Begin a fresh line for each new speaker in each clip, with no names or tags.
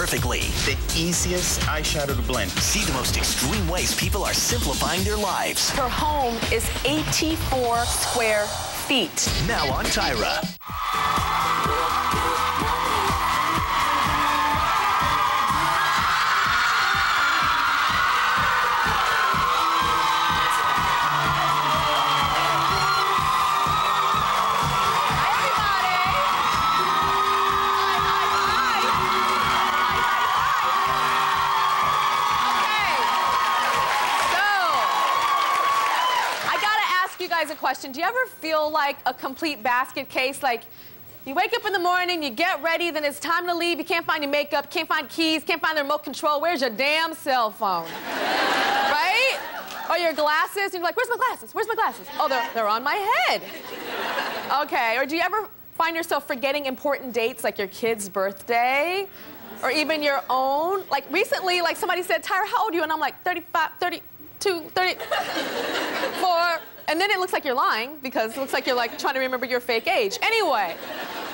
perfectly.
The easiest eyeshadow to blend.
See the most extreme ways people are simplifying their lives.
Her home is 84 square feet.
Now on Tyra.
Ask you guys a question. Do you ever feel like a complete basket case? Like, you wake up in the morning, you get ready, then it's time to leave. You can't find your makeup, can't find keys, can't find the remote control. Where's your damn cell phone? right? Or your glasses, and you're like, where's my glasses? Where's my glasses? Oh, they're, they're on my head. Okay, or do you ever find yourself forgetting important dates like your kid's birthday? Or even your own? Like recently, like somebody said, Tyra, how old are you? And I'm like, 35, 32, 34. And then it looks like you're lying because it looks like you're like trying to remember your fake age. Anyway,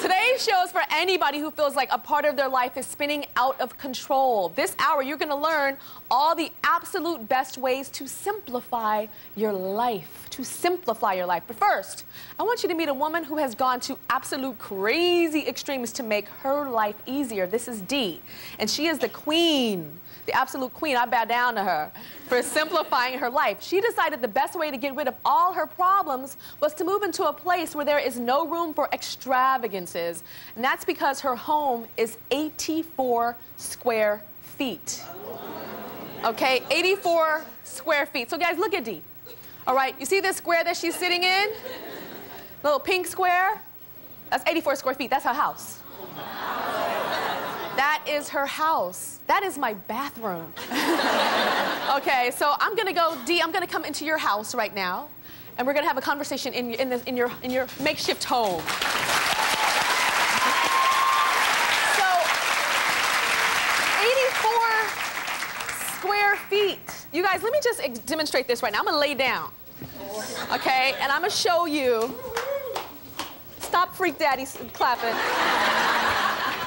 today's show is for anybody who feels like a part of their life is spinning out of control. This hour, you're gonna learn all the absolute best ways to simplify your life. To simplify your life. But first, I want you to meet a woman who has gone to absolute crazy extremes to make her life easier. This is Dee, and she is the queen the absolute queen, I bow down to her for simplifying her life. She decided the best way to get rid of all her problems was to move into a place where there is no room for extravagances. And that's because her home is 84 square feet. Okay, 84 square feet. So, guys, look at Dee. All right, you see this square that she's sitting in? Little pink square? That's 84 square feet. That's her house. That is her house. That is my bathroom. okay, so I'm gonna go, Dee, I'm gonna come into your house right now, and we're gonna have a conversation in, in, in, your, in your makeshift home. So, 84 square feet. You guys, let me just demonstrate this right now. I'm gonna lay down, okay, and I'm gonna show you. Stop freak daddy clapping.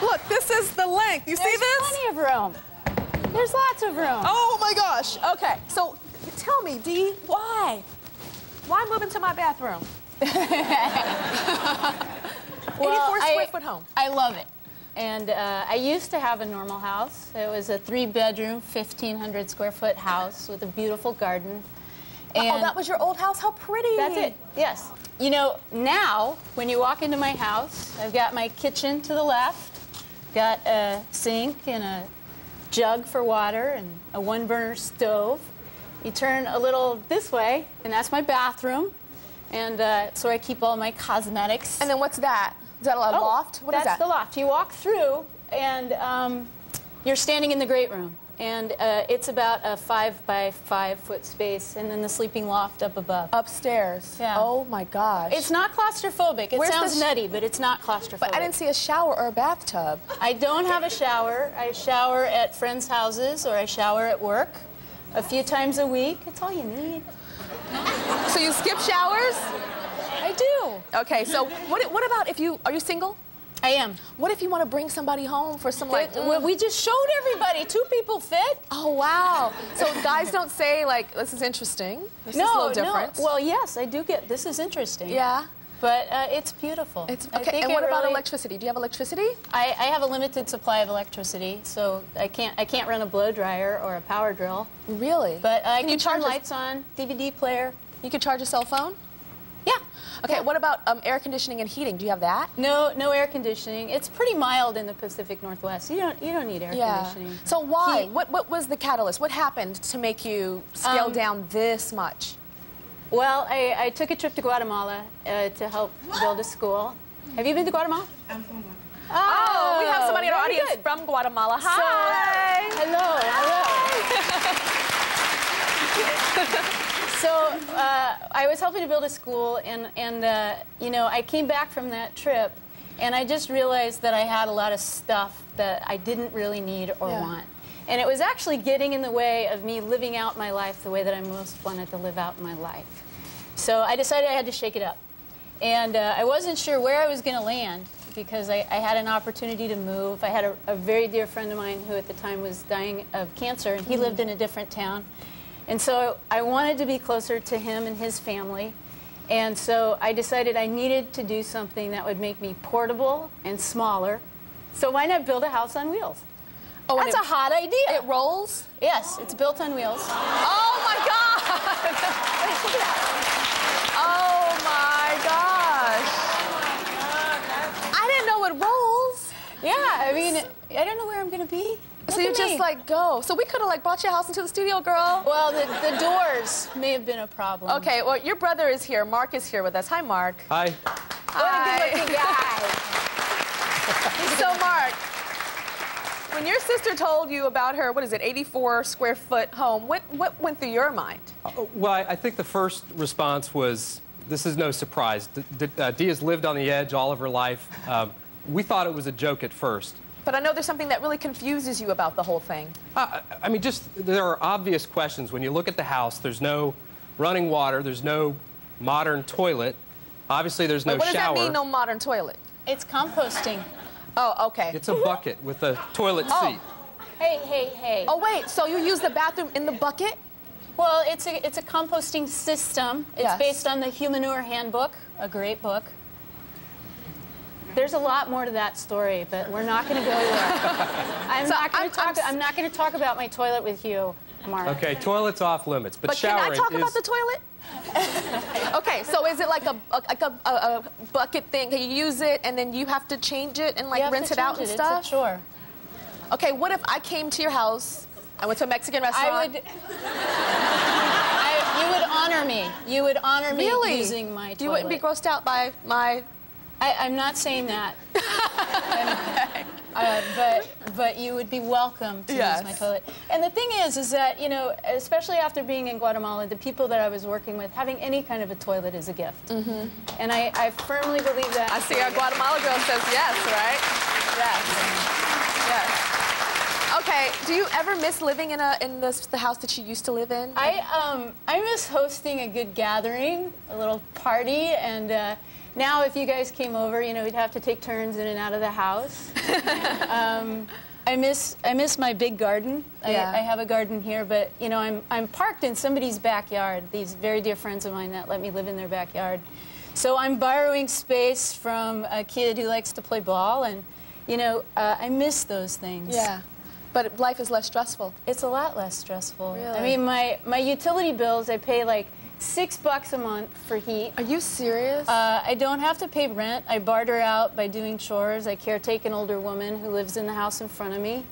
Look, this is the length. You see
There's
this?
plenty of room. There's lots of room.
Oh my gosh. Okay, so tell me, Dee, why? Why move into my bathroom? 84 square
I-
foot home.
I love it. And uh, I used to have a normal house. It was a three bedroom, 1,500 square foot house with a beautiful garden.
oh, that was your old house? How pretty.
That's it, yes. You know, now, when you walk into my house, I've got my kitchen to the left, got a sink and a jug for water and a one burner stove. You turn a little this way, and that's my bathroom. And uh, so I keep all my cosmetics.
And then what's that? Is that a
Oh,
loft? What is
that's
that?
the loft. You walk through, and um, you're standing in the great room. And uh, it's about a five by five foot space, and then the sleeping loft up above.
Upstairs.
Yeah.
Oh my gosh.
It's not claustrophobic. It
Where's
sounds nutty, but it's not claustrophobic.
but I didn't see a shower or a bathtub.
I don't have a shower. I shower at friends' houses or I shower at work a few times a week. It's all you need.
So you skip showers?
I do.
Okay, so what, what about if you, are you single?
I am.
What if you want to bring somebody home for some like,
well, we just showed everybody. Two people fit.
oh wow. So guys don't say like, this is interesting. This is a
no,
little different.
no. Well, yes, I do get. This is interesting.
yeah.
But uh, it's beautiful.
It's okay. And what about
really-
electricity? Do you have electricity?
I, I have a limited supply of electricity, so I can't I can't run a blow dryer or a power drill.
Really?
But I
Can
can,
you
turn
a-
lights on, DVD player.
You could charge a cell phone?
Yeah.
Okay,
Yeah.
what about um, air conditioning and heating? Do you have that?
No, no air conditioning. It's pretty mild in the Pacific Northwest. You don't, you don't need air conditioning.
So why?
Heat.
What, what was the catalyst? What happened to make you scale
Um,
down this much?
Well, I, I took a trip to Guatemala uh, to help build a school. Have you been to Guatemala?
I'm from Guatemala.
Oh, we have somebody in our audience
good.
from Guatemala.
So-
Hi.
hello, hello. so uh, I was helping to build a school, and, and uh, you know, I came back from that trip, and I just realized that I had a lot of stuff that I didn't really need or
Yeah.
want. And it was actually getting in the way of me living out my life the way that I most wanted to live out my life. So I decided I had to shake it up. And uh, I wasn't sure where I was going to land because I, I had an opportunity to move. I had a, a very dear friend of mine who at the time was dying of cancer, and he
Mm-hmm.
lived in a different town. And so I wanted to be closer to him and his family. And so I decided I needed to do something that would make me portable and smaller. So why not build a house on wheels?
Oh,
That's
it-
a hot idea.
It rolls?
yes, it's built on wheels.
Oh my god! oh my gosh! I didn't know it rolls.
Yeah, I mean, I don't know where I'm going to be.
So you
at
just like go. So we could have like brought your house into the studio, girl.
Well, the, the doors may have been a problem.
Okay, well your brother is here. Mark is here with us. Hi, Mark.
Hi.
Hi.
What a Good-looking guy.
So Mark, when your sister told you about her, what is it, 84 square foot home, what what went through your mind?
Well, I, I think the first response was this is no surprise. D- D- uh, Dia's lived on the edge all of her life. Um, we thought it was a joke at first.
But I know there's something that really confuses you about the whole thing.
Uh, I mean, just there are obvious questions. When you look at the house, there's no running water, there's no modern toilet. Obviously, there's no shower.
what does
shower.
that mean, no modern toilet?
It's composting.
Oh, okay.
It's a bucket with a toilet
Oh.
seat.
Hey, hey, hey.
Oh wait, so you use the bathroom in the bucket?
Well, it's a it's a composting system. It's
Yes.
based on the Humanure Handbook, a great book. There's a lot more to that story, but we're not going to go there. I'm
So
not going to talk.
I'm s-
I'm, not going to talk about my toilet with you, Mark.
Okay, toilet's off limits, but,
But can I talk
is.
about the toilet? okay, so is it like a, a like a, a, a bucket thing? Can you use it and then you have to change it and
You
like
have
rinse
to
it out and
change
stuff?
It's a chore.
Okay, what if I came to your house? I went to a Mexican restaurant.
I would. I, you would honor me. You would honor me
really
using my toilet.
You wouldn't be grossed out by my.
I, I'm not saying that. I'm- uh, but but you would be welcome to
Yes.
use my toilet. And the thing is, is that you know, especially after being in Guatemala, the people that I was working with, having any kind of a toilet is a gift. Mm-hmm. And I, I firmly believe that.
I see our Guatemala girl says yes, right? Yes. Yes. Okay. Do you ever miss living in a in this the house that you used to live in?
I um I miss hosting a good gathering, a little party, and uh, now if you guys came over, you know, we'd have to take turns in and out of the house. um, I miss I miss my big garden.
Yeah.
I, I have a garden here, but you know, I'm I'm parked in somebody's backyard. These very dear friends of mine that let me live in their backyard. So I'm borrowing space from a kid who likes to play ball, and you know, uh, I miss those things.
yeah. But life is less stressful.
It's a lot less stressful.
Really?
I mean, my, my utility bills, I pay like six bucks a month for heat.
Are you serious?
Uh, I don't have to pay rent. I barter out by doing chores. I caretake an older woman who lives in the house in front of me.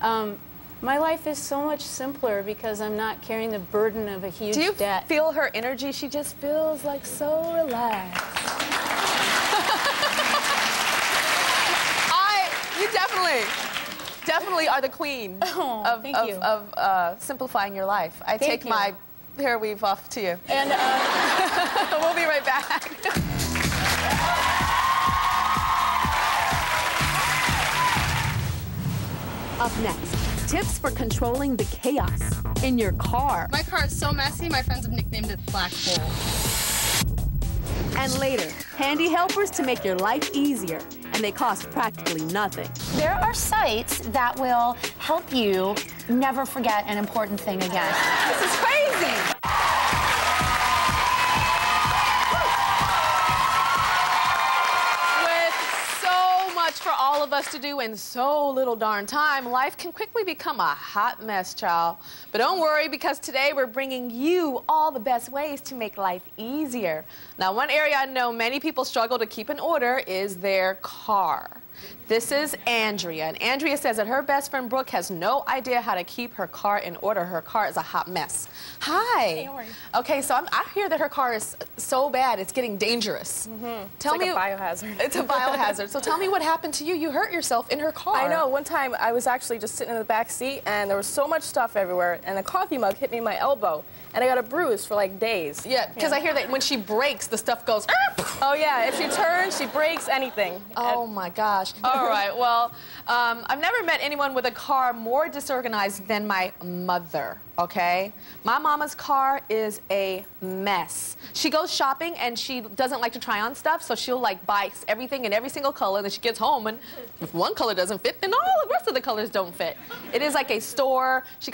Um, my life is so much simpler because I'm not carrying the burden of a huge
Do you
debt.
feel her energy? She just feels like so relaxed. I, you definitely, definitely are the queen
Oh,
of, of,
you.
of uh, simplifying your life. I
Thank
take
you.
my hair weave off to you.
and uh,
we'll be right back.
Up next, tips for controlling the chaos in your car.
My car is so messy, my friends have nicknamed it Black Hole.
And later, handy helpers to make your life easier, and they cost practically nothing.
There are sites that will help you never forget an important thing again.
this is crazy. All of us to do in so little darn time, life can quickly become a hot mess, child. But don't worry, because today we're bringing you all the best ways to make life easier. Now, one area I know many people struggle to keep in order is their car. This is Andrea, and Andrea says that her best friend Brooke has no idea how to keep her car in order. Her car is a hot mess. Hi.
you?
Okay, so I'm, I hear that her car is so bad it's getting dangerous. Mm-hmm. Tell
like
me,
a biohazard.
It's a biohazard. so tell me what happened to you. You hurt yourself in her car.
I know. One time I was actually just sitting in the back seat and there was so much stuff everywhere, and a coffee mug hit me in my elbow, and I got a bruise for like days.
Yeah, because I hear that when she brakes, the stuff goes.
Oh yeah, if she turns, she breaks anything.
Oh my gosh. Gosh. All right. Well, um, I've never met anyone with a car more disorganized than my mother. Okay. My mama's car is a mess. She goes shopping and she doesn't like to try on stuff, so she'll like buy everything in every single color. and Then she gets home and if one color doesn't fit, then all the rest of the colors don't fit. It is like a store. She got